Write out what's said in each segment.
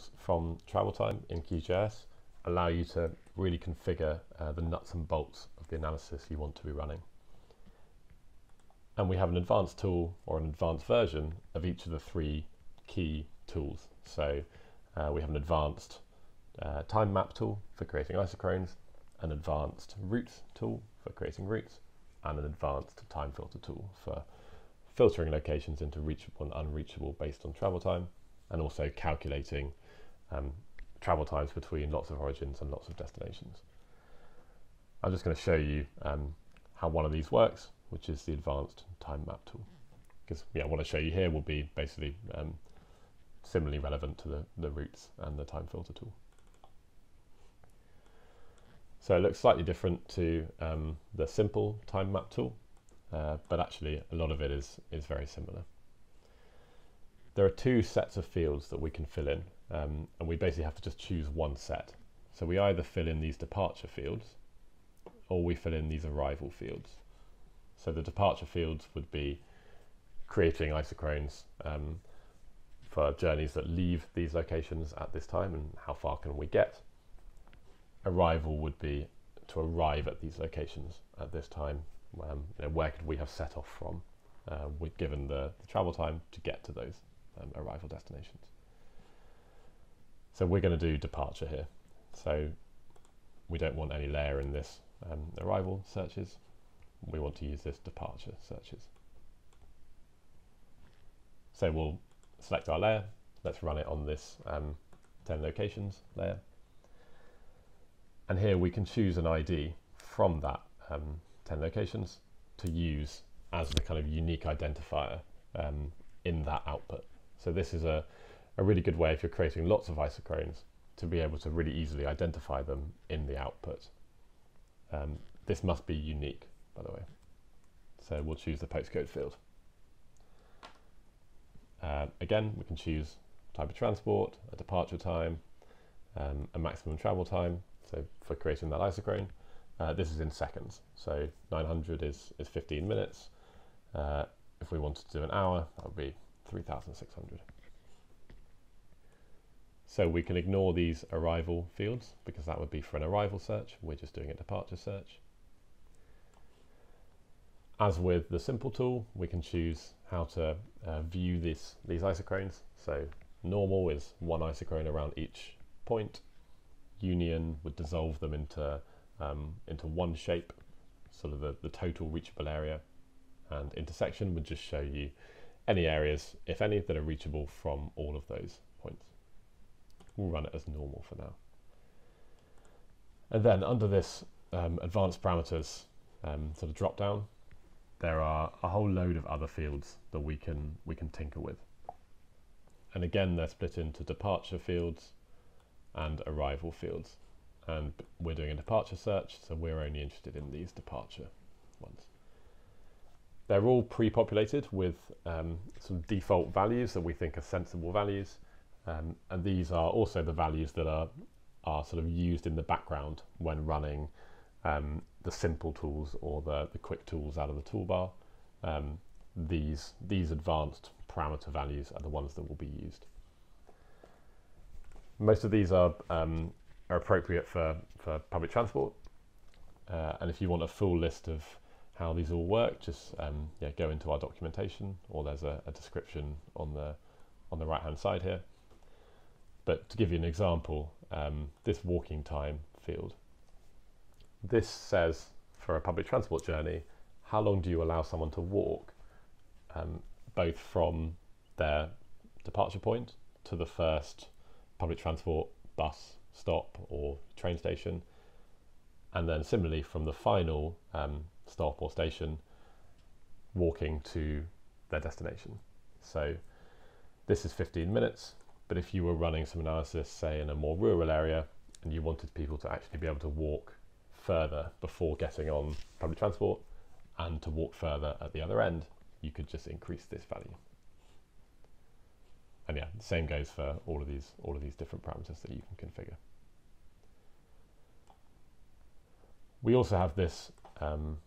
tools from travel time in QGIS allow you to really configure uh, the nuts and bolts of the analysis you want to be running. And we have an advanced tool or an advanced version of each of the three key tools. So uh, we have an advanced uh, time map tool for creating isochrones, an advanced routes tool for creating routes, and an advanced time filter tool for filtering locations into reachable and unreachable based on travel time, and also calculating um, travel times between lots of origins and lots of destinations. I'm just going to show you um, how one of these works, which is the advanced time map tool. Because yeah, what I show you here will be basically um, similarly relevant to the, the routes and the time filter tool. So it looks slightly different to um, the simple time map tool, uh, but actually a lot of it is, is very similar. There are two sets of fields that we can fill in, um, and we basically have to just choose one set. So we either fill in these departure fields, or we fill in these arrival fields. So the departure fields would be creating isochrones um, for journeys that leave these locations at this time and how far can we get. Arrival would be to arrive at these locations at this time. Um, you know, where could we have set off from, uh, given the, the, travel time to get to those um, arrival destinations. So we're going to do departure here. So we don't want any layer in this um, arrival searches. We want to use this departure searches. So we'll select our layer. Let's run it on this um, 10 locations layer. And here we can choose an ID from that um, 10 locations to use as the kind of unique identifier um, in that output. So this is a, a really good way if you're creating lots of isochrones to be able to really easily identify them in the output. Um, this must be unique, by the way. So we'll choose the postcode field. Uh, again, we can choose type of transport, a departure time, um, a maximum travel time. So for creating that isochrone, uh, this is in seconds. So 900 is, is 15 minutes. Uh, if we wanted to do an hour, that would be 3,600. So we can ignore these arrival fields because that would be for an arrival search. We're just doing a departure search. As with the simple tool, we can choose how to uh, view this, these isochrones. So normal is one isochrone around each point. Union would dissolve them into, um, into one shape, sort of the, the total reachable area. And intersection would just show you any areas, if any, that are reachable from all of those points. We'll run it as normal for now. And then under this um, advanced parameters um, sort of drop down, there are a whole load of other fields that we can we can tinker with. And again, they're split into departure fields and arrival fields. And we're doing a departure search, so we're only interested in these departure ones. They're all pre-populated with um, some default values that we think are sensible values. Um, and these are also the values that are, are sort of used in the background when running um, the simple tools or the, the quick tools out of the toolbar. Um, these, these advanced parameter values are the ones that will be used. Most of these are, um, are appropriate for, for public transport. Uh, and if you want a full list of how these all work, just um, yeah, go into our documentation or there's a, a description on the, on the right hand side here. But to give you an example, um, this walking time field. This says for a public transport journey, how long do you allow someone to walk, um, both from their departure point to the first public transport bus stop or train station, and then similarly from the final um, stop or station, walking to their destination. So this is 15 minutes, but if you were running some analysis, say in a more rural area, and you wanted people to actually be able to walk further before getting on public transport and to walk further at the other end, you could just increase this value. And yeah, same goes for all of these all of these different parameters that you can configure. We also have this um,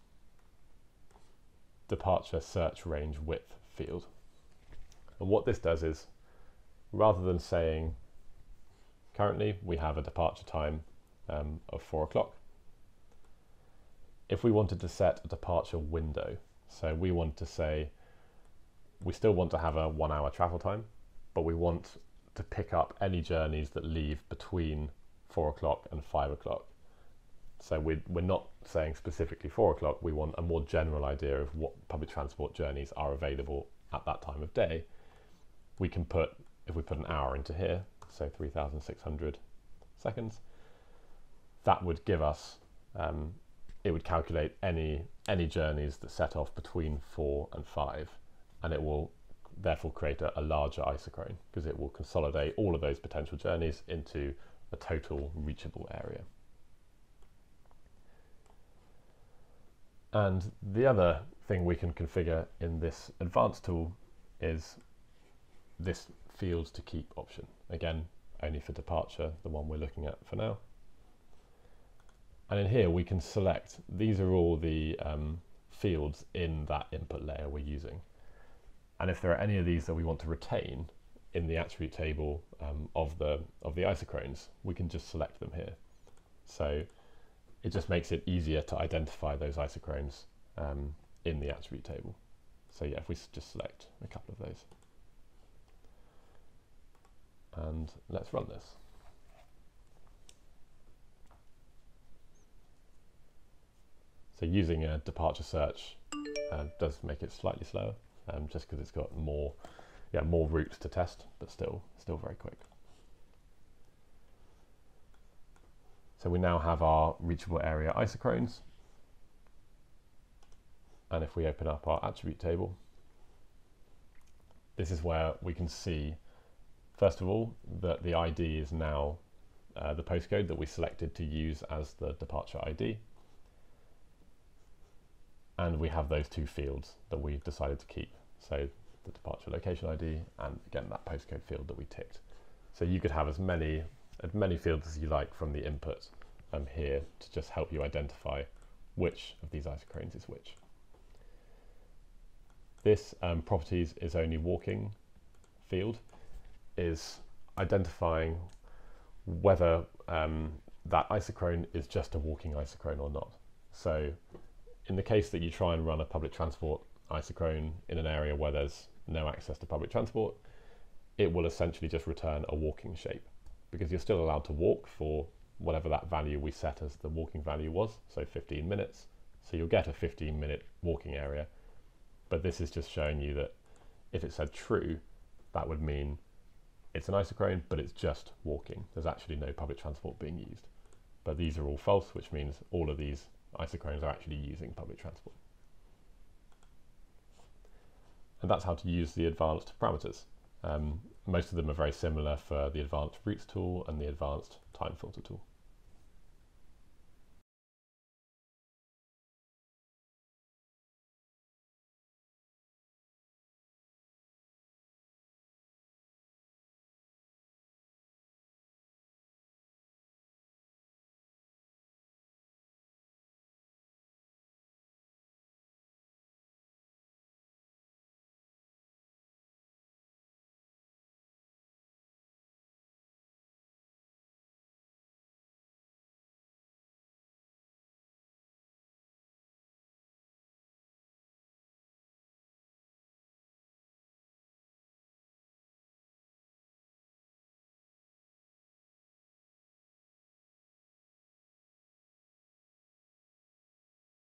departure search range width field. And what this does is, rather than saying Currently, we have a departure time um, of four o'clock. If we wanted to set a departure window, so we want to say we still want to have a one hour travel time, but we want to pick up any journeys that leave between four o'clock and five o'clock. So we're, we're not saying specifically four o'clock, we want a more general idea of what public transport journeys are available at that time of day. We can put, if we put an hour into here, so 3,600 seconds, that would give us, um, it would calculate any, any journeys that set off between four and five, and it will therefore create a, a larger isochrone because it will consolidate all of those potential journeys into a total reachable area. And the other thing we can configure in this advanced tool is this fields to keep option. Again, only for departure, the one we're looking at for now. And in here we can select, these are all the um, fields in that input layer we're using. And if there are any of these that we want to retain in the attribute table um, of the of the isochrones, we can just select them here. So it just makes it easier to identify those isochrones um, in the attribute table. So yeah, if we just select a couple of those. And let's run this. So using a departure search uh, does make it slightly slower, um, just because it's got more, yeah, more routes to test, but still, still very quick. So we now have our reachable area isochrones. And if we open up our attribute table, this is where we can see, first of all, that the ID is now uh, the postcode that we selected to use as the departure ID. And we have those two fields that we've decided to keep. So the departure location ID and again that postcode field that we ticked. So you could have as many as many fields as you like from the input um, here to just help you identify which of these isochrones is which. This um, properties is only walking field is identifying whether um, that isochrone is just a walking isochrone or not. So in the case that you try and run a public transport isochrone in an area where there's no access to public transport, it will essentially just return a walking shape because you're still allowed to walk for whatever that value we set as the walking value was, so 15 minutes. So you'll get a 15 minute walking area. But this is just showing you that if it said true, that would mean it's an isochrone, but it's just walking. There's actually no public transport being used. But these are all false, which means all of these isochrones are actually using public transport. And that's how to use the advanced parameters. Um, most of them are very similar for the advanced routes tool and the advanced time filter tool.